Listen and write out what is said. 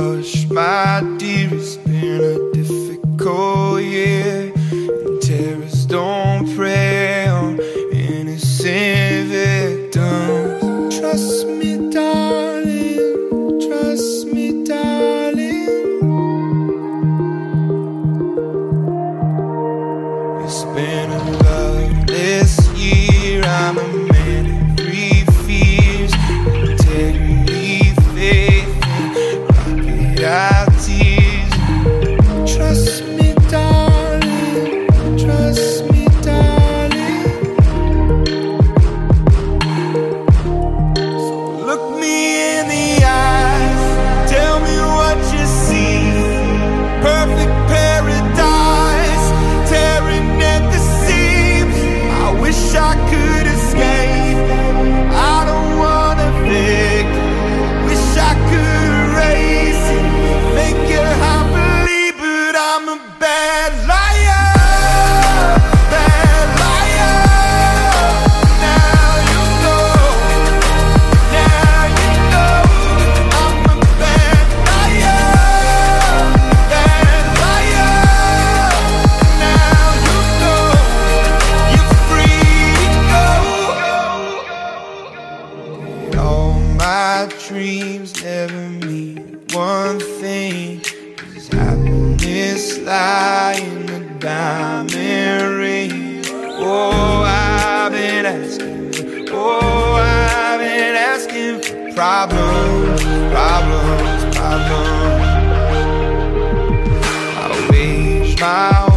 Oh, my dear, it's been been about this year. dreams never mean one thing. Cause happiness lies in the diamond ring. Oh, I've been asking oh, I've been asking for problems, problems, problems. I wish my